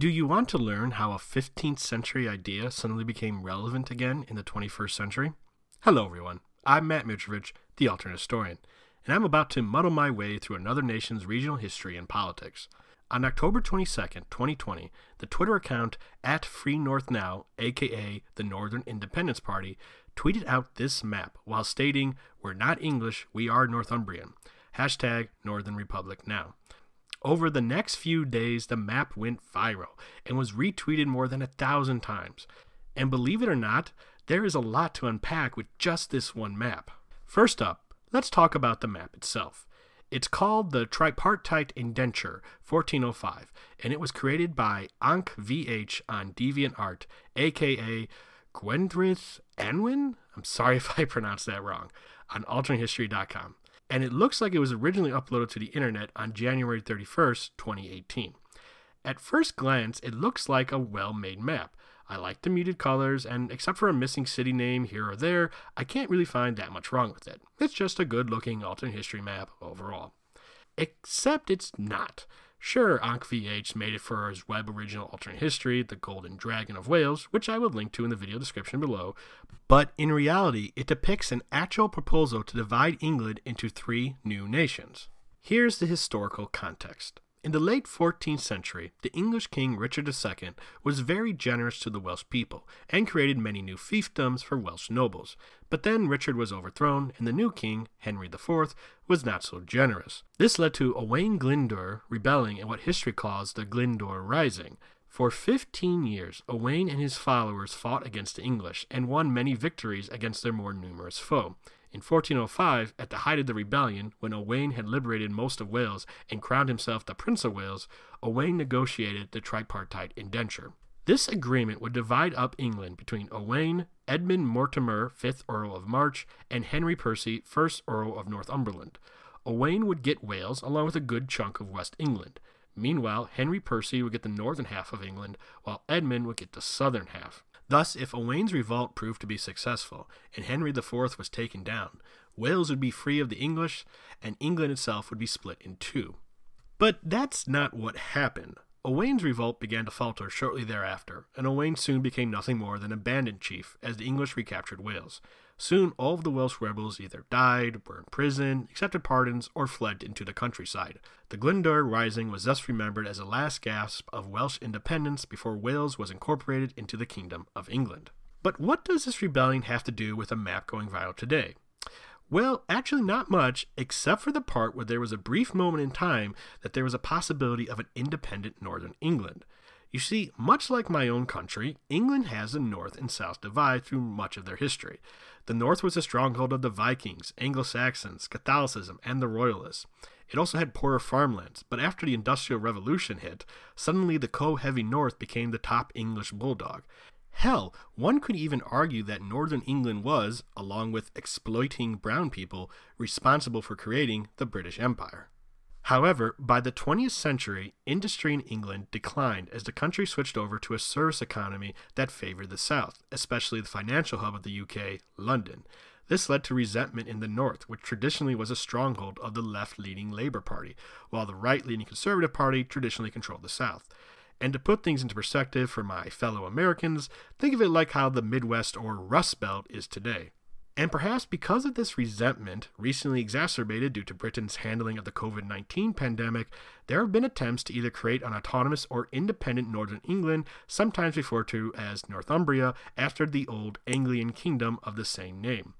Do you want to learn how a 15th century idea suddenly became relevant again in the 21st century? Hello, everyone. I'm Matt Mitrovich, the alternate historian, and I'm about to muddle my way through another nation's regional history and politics. On October 22, 2020, the Twitter account at Free North Now, aka the Northern Independence Party, tweeted out this map while stating, We're not English, we are Northumbrian. Hashtag Northern Republic Now. Over the next few days, the map went viral and was retweeted more than a thousand times. And believe it or not, there is a lot to unpack with just this one map. First up, let's talk about the map itself. It's called the Tripartite Indenture 1405, and it was created by Ankh VH on DeviantArt, aka Gwendrith Anwin? I'm sorry if I pronounced that wrong, on alternatehistory.com and it looks like it was originally uploaded to the internet on January 31st, 2018. At first glance, it looks like a well made map. I like the muted colors, and except for a missing city name here or there, I can't really find that much wrong with it. It's just a good looking alternate history map overall. Except it's not. Sure, Ankh made it for his web original alternate history, The Golden Dragon of Wales, which I will link to in the video description below, but in reality, it depicts an actual proposal to divide England into three new nations. Here's the historical context. In the late 14th century, the English king Richard II was very generous to the Welsh people and created many new fiefdoms for Welsh nobles. But then Richard was overthrown, and the new king, Henry IV, was not so generous. This led to Owain Glyndwr rebelling in what history calls the Glyndwr Rising. For 15 years, Owain and his followers fought against the English and won many victories against their more numerous foe. In 1405, at the height of the rebellion, when Owain had liberated most of Wales and crowned himself the Prince of Wales, Owain negotiated the tripartite indenture. This agreement would divide up England between Owain, Edmund Mortimer, 5th Earl of March, and Henry Percy, 1st Earl of Northumberland. Owain would get Wales along with a good chunk of West England. Meanwhile, Henry Percy would get the northern half of England, while Edmund would get the southern half. Thus, if Owain's revolt proved to be successful and Henry IV was taken down, Wales would be free of the English and England itself would be split in two. But that's not what happened. Owain's revolt began to falter shortly thereafter, and Owain soon became nothing more than a bandit chief as the English recaptured Wales. Soon, all of the Welsh rebels either died, were in prison, accepted pardons, or fled into the countryside. The Glyndwr Rising was thus remembered as a last gasp of Welsh independence before Wales was incorporated into the Kingdom of England. But what does this rebellion have to do with a map going viral today? Well, actually, not much, except for the part where there was a brief moment in time that there was a possibility of an independent Northern England. You see, much like my own country, England has a North and South divide through much of their history. The North was a stronghold of the Vikings, Anglo Saxons, Catholicism, and the Royalists. It also had poorer farmlands, but after the Industrial Revolution hit, suddenly the co heavy North became the top English bulldog. Hell, one could even argue that Northern England was, along with exploiting brown people, responsible for creating the British Empire. However, by the 20th century, industry in England declined as the country switched over to a service economy that favored the South, especially the financial hub of the UK, London. This led to resentment in the North, which traditionally was a stronghold of the left leaning Labour Party, while the right leaning Conservative Party traditionally controlled the South. And to put things into perspective for my fellow Americans, think of it like how the Midwest or Rust Belt is today. And perhaps because of this resentment, recently exacerbated due to Britain's handling of the COVID 19 pandemic, there have been attempts to either create an autonomous or independent Northern England, sometimes referred to as Northumbria, after the old Anglian kingdom of the same name.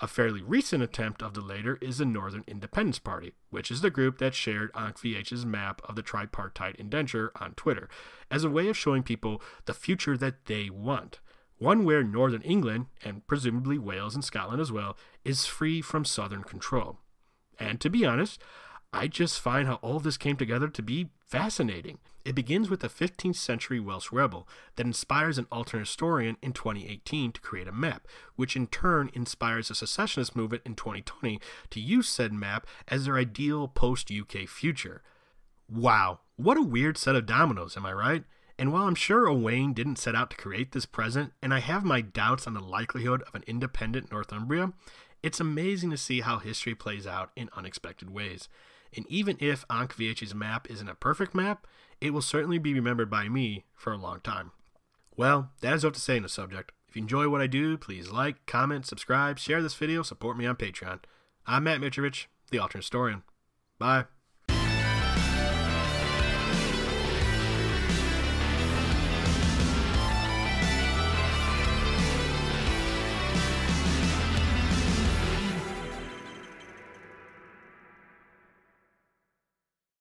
A fairly recent attempt of the later is the Northern Independence Party, which is the group that shared Ankh map of the tripartite indenture on Twitter, as a way of showing people the future that they want one where northern England, and presumably Wales and Scotland as well, is free from southern control. And to be honest, I just find how all this came together to be fascinating. It begins with a 15th century Welsh rebel that inspires an alternate historian in 2018 to create a map, which in turn inspires a secessionist movement in 2020 to use said map as their ideal post UK future. Wow, what a weird set of dominoes, am I right? And while I'm sure Owain didn't set out to create this present, and I have my doubts on the likelihood of an independent Northumbria, it's amazing to see how history plays out in unexpected ways. And even if Ankh VH's map isn't a perfect map, it will certainly be remembered by me for a long time. Well, that is all to say on the subject. If you enjoy what I do, please like, comment, subscribe, share this video, support me on Patreon. I'm Matt Mitrovich, the Alternate Historian. Bye.